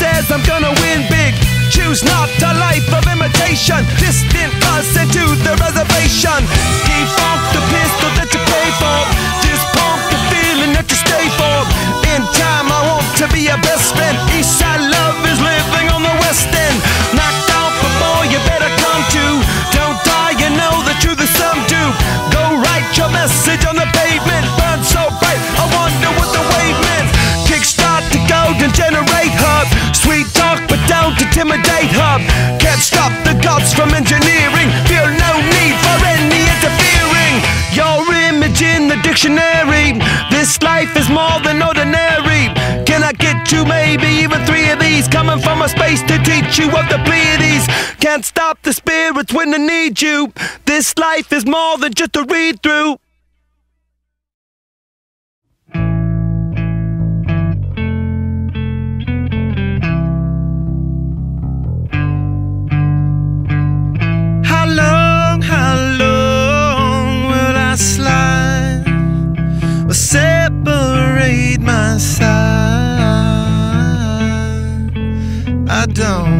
says I'm gonna win big. Choose not a life of imitation. Distant us to the reservation. Defunct the pistol that you pay for. Dispunk the feeling that you stay for. In time, I want to be your best friend. Eastside love is living on the west end. Knocked out before you better come to. Don't die, you know the truth is some do. Go write your message on the pavement. generate her. Sweet talk, but don't intimidate her. Can't stop the gods from engineering. Feel no need for any interfering. Your image in the dictionary. This life is more than ordinary. Can I get you maybe even three of these? Coming from a space to teach you of the Pleiades. Can't stop the spirits when they need you. This life is more than just a read through. separate my side. I don't.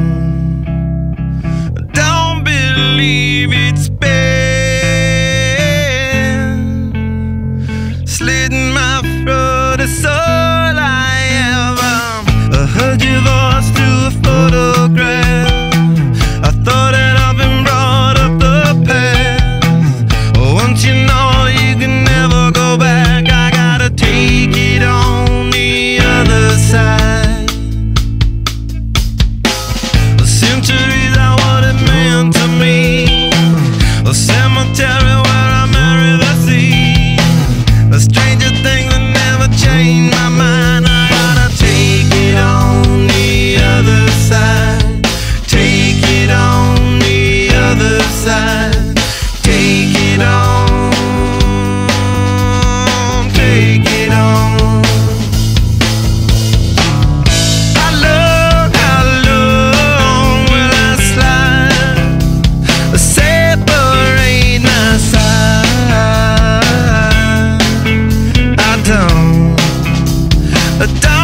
A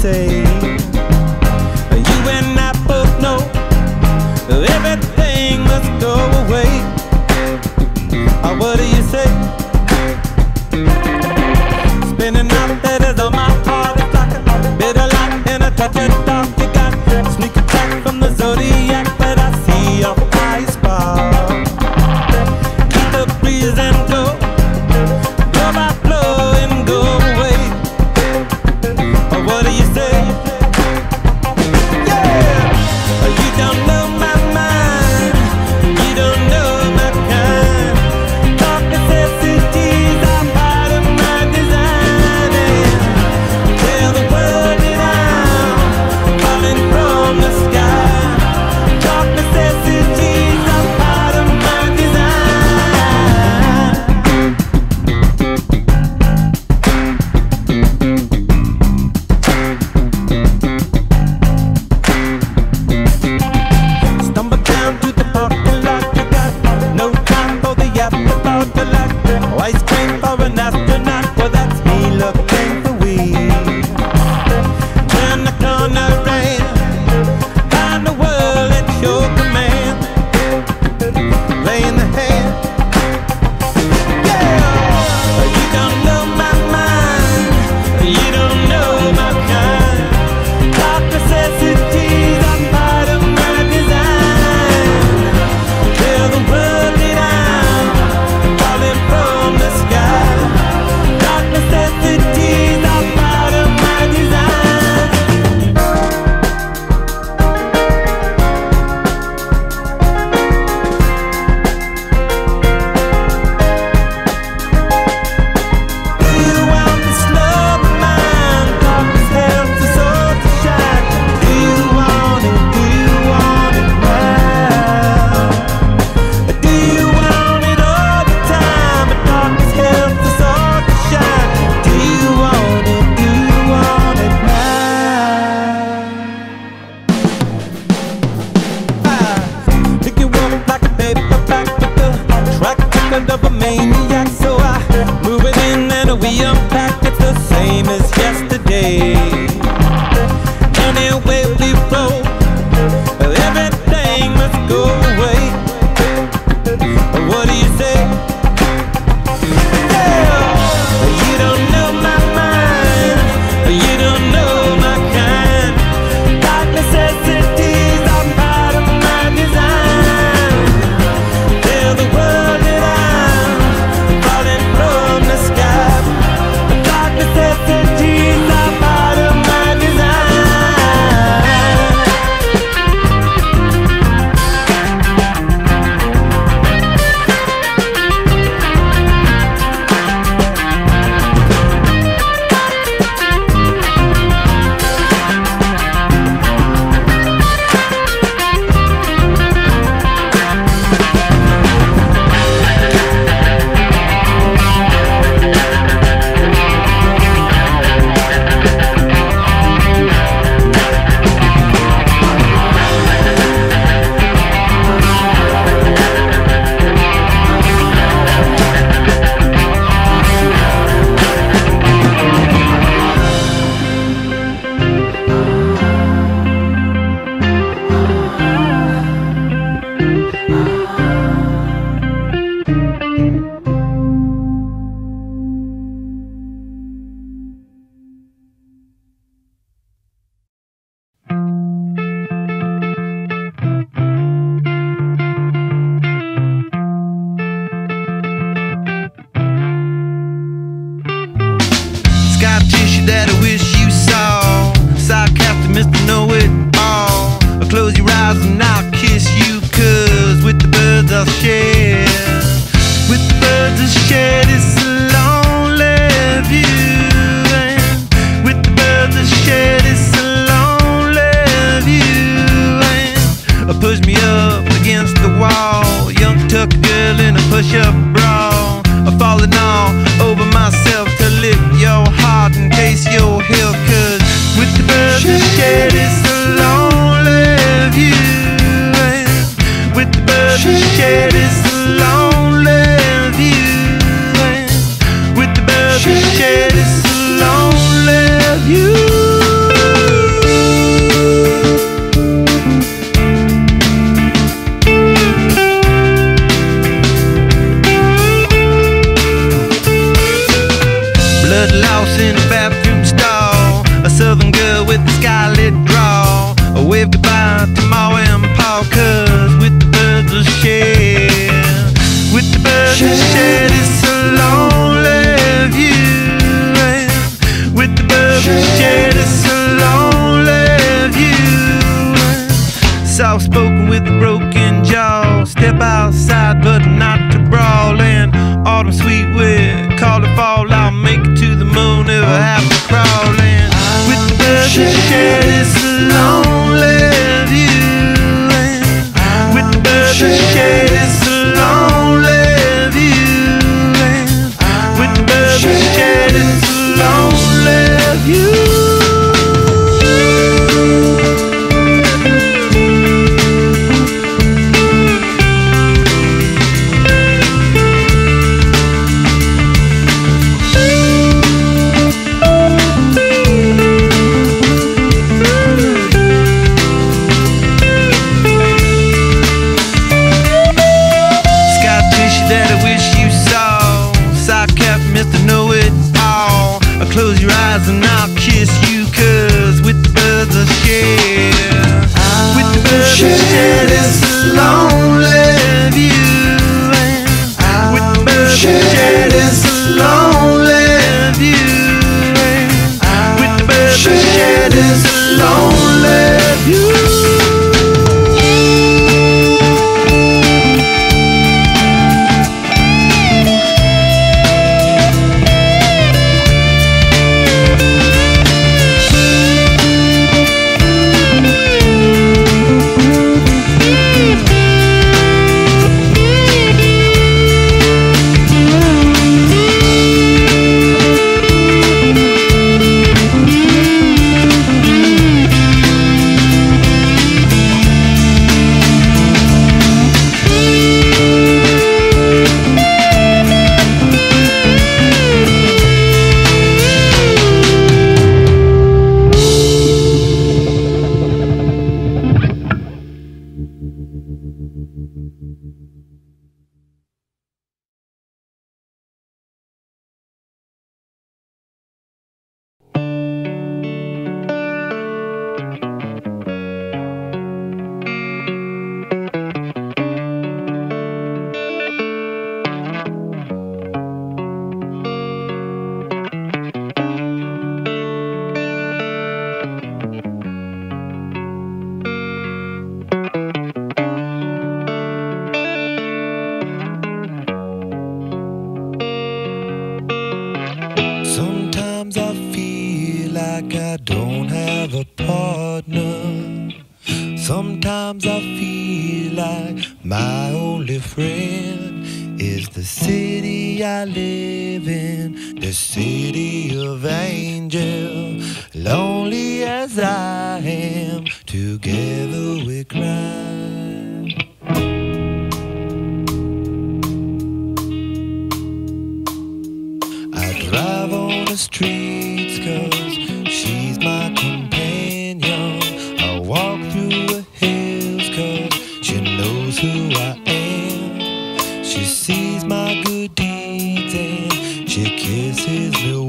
say. Roll, everything must go She sees my good deeds and she kisses me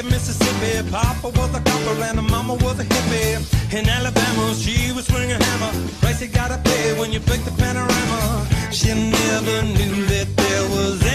of Mississippi. Papa was a copper and mama was a hippie. In Alabama, she was swinging a hammer. Price you gotta pay when you break the panorama. She never knew that there was.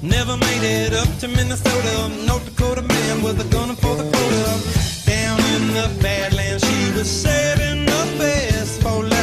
Never made it up to Minnesota, North Dakota man with a gun for the quota. Down in the Badlands, she was setting the best for life.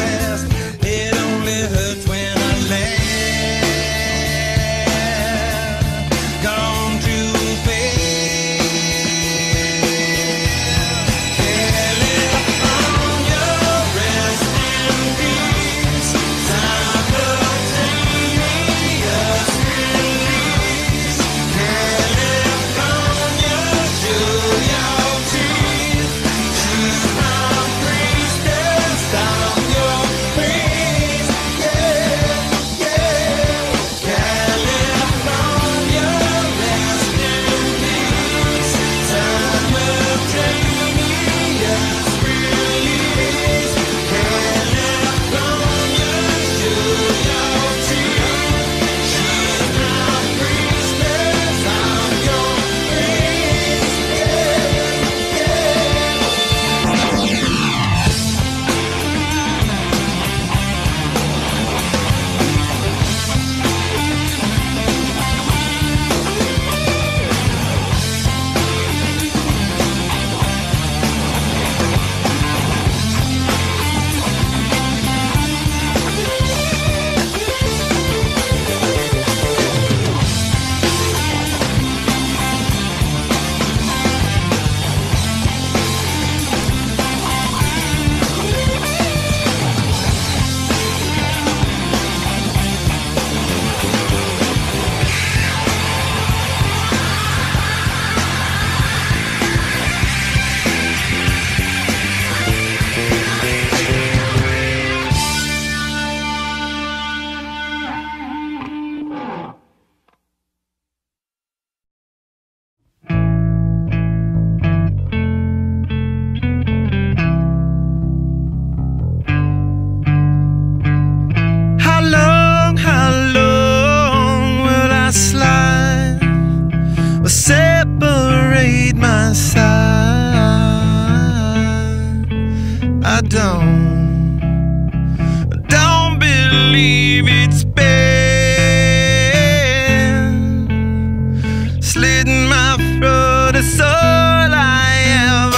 in my throat is all I am.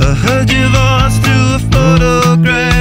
I heard your voice through a photograph.